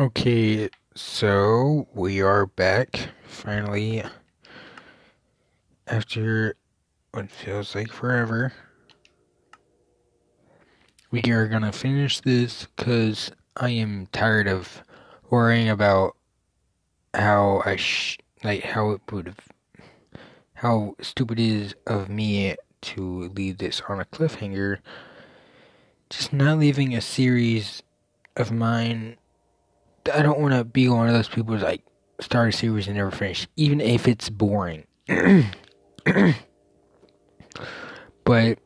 Okay, so we are back finally after what feels like forever. We are gonna finish this because I am tired of worrying about how I sh- like how it would have how stupid it is of me to leave this on a cliffhanger. Just not leaving a series of mine I don't want to be one of those people who's like start a series and never finish, even if it's boring. but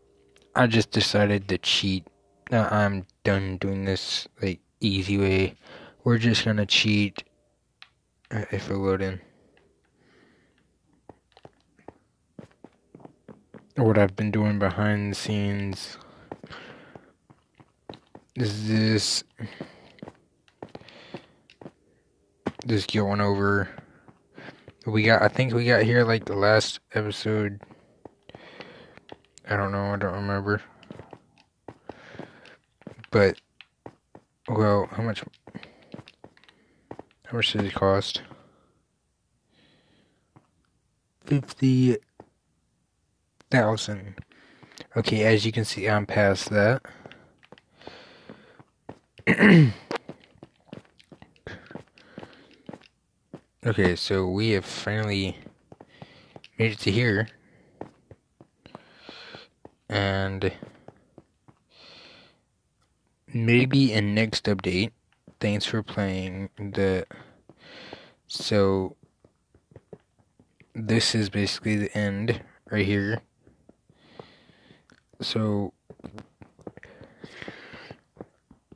I just decided to cheat. Now I'm done doing this like easy way. We're just gonna cheat. Uh, if we load in. What I've been doing behind the scenes is this just going over. We got, I think we got here like the last episode. I don't know, I don't remember. But, well, how much, how much does it cost? 50,000. Okay, as you can see, I'm past that. Okay, so we have finally made it to here. And maybe in next update, thanks for playing the so this is basically the end right here. So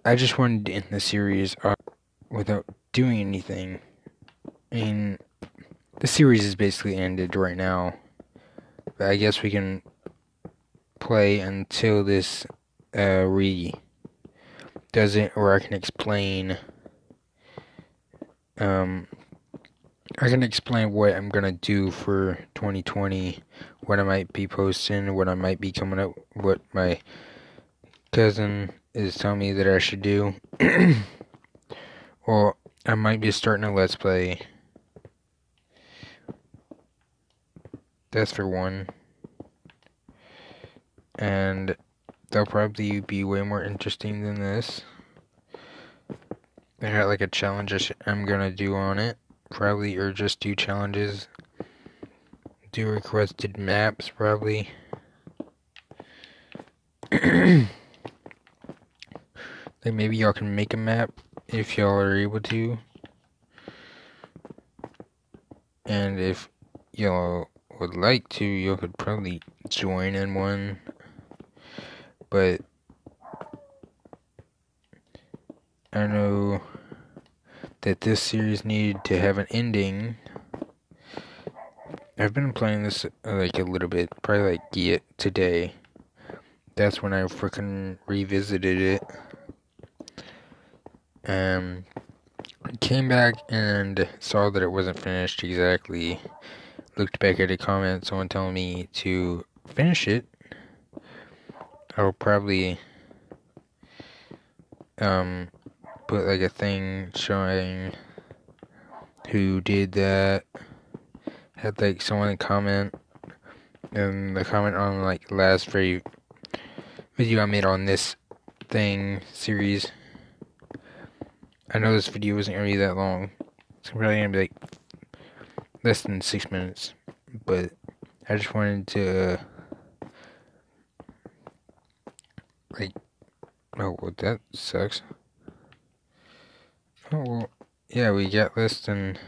I just wanted to end the series without doing anything I mean, the series is basically ended right now. But I guess we can play until this uh, re does it, or I can explain. Um, I can explain what I'm gonna do for 2020, what I might be posting, what I might be coming up, what my cousin is telling me that I should do. well, I might be starting a let's play That's for one. And they'll probably be way more interesting than this. I got like a challenge I'm gonna do on it. Probably, or just do challenges. Do requested maps, probably. like maybe y'all can make a map if y'all are able to. And if y'all would like to, you could probably join in one. But I know that this series needed to have an ending. I've been playing this uh, like a little bit, probably like yet today. That's when I freaking revisited it. Um, came back and saw that it wasn't finished exactly looked back at a comment, someone telling me to finish it, I'll probably um put like a thing showing who did that. Had like someone comment and the comment on like last very video I made on this thing series. I know this video wasn't gonna be that long. It's probably gonna be like less than six minutes, but I just wanted to uh, like oh well that sucks. Oh well yeah we got less than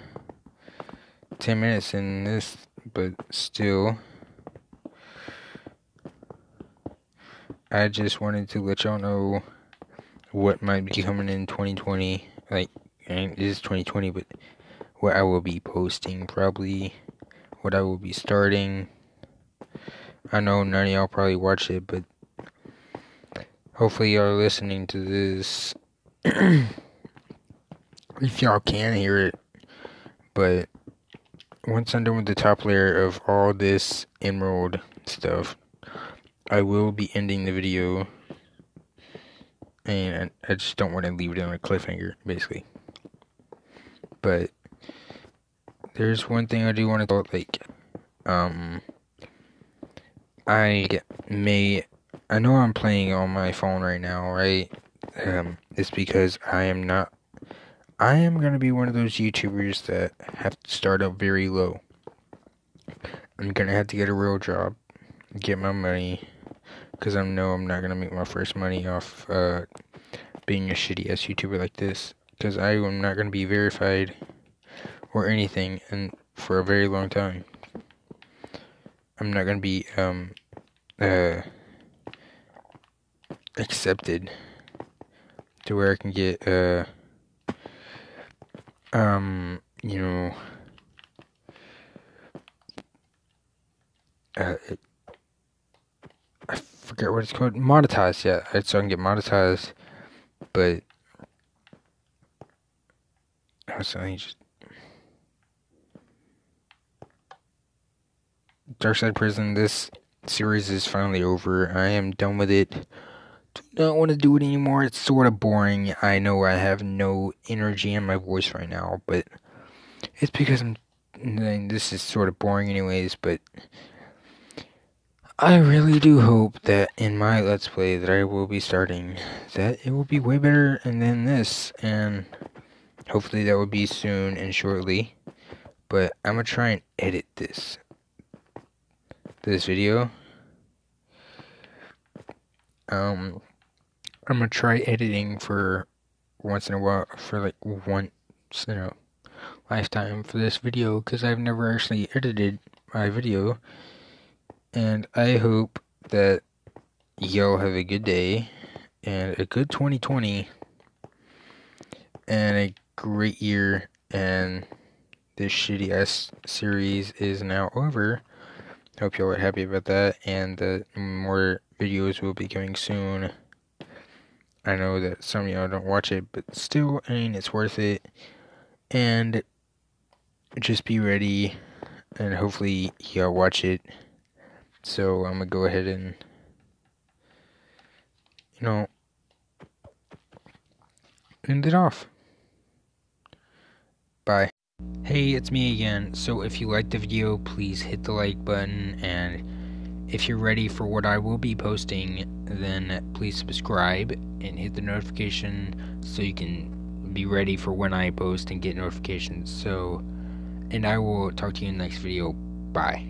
ten minutes in this but still I just wanted to let y'all know what might be coming in 2020 like it is 2020 but what I will be posting, probably what I will be starting. I know none of y'all probably watch it, but hopefully y'all are listening to this. if y'all can hear it, but once I'm done with the top layer of all this emerald stuff, I will be ending the video. And I just don't want to leave it on a cliffhanger, basically. but there's one thing I do want to talk like um I may I know I'm playing on my phone right now, right? Um it's because I am not I am going to be one of those YouTubers that have to start up very low. I'm going to have to get a real job, get my money cuz I know I'm not going to make my first money off uh being a shitty ass YouTuber like this cuz I am not going to be verified or anything and for a very long time. I'm not gonna be um uh accepted to where I can get uh um you know uh it, I forget what it's called monetized yeah so I can get monetized but I was just Darkside Prison, this series is finally over. I am done with it. Do not want to do it anymore. It's sort of boring. I know I have no energy in my voice right now, but it's because I'm. This is sort of boring, anyways. But I really do hope that in my Let's Play that I will be starting, that it will be way better than this, and hopefully that will be soon and shortly. But I'm gonna try and edit this this video. Um, I'm gonna try editing for once in a while for like once in a lifetime for this video because I've never actually edited my video. And I hope that y'all have a good day and a good 2020 and a great year and this shitty ass series is now over. Hope y'all are happy about that, and that more videos will be coming soon. I know that some of y'all don't watch it, but still, I mean, it's worth it. And just be ready, and hopefully, y'all watch it. So, I'm gonna go ahead and, you know, end it off. Hey, it's me again. So if you liked the video, please hit the like button and if you're ready for what I will be posting, then please subscribe and hit the notification so you can be ready for when I post and get notifications. So, and I will talk to you in the next video. Bye.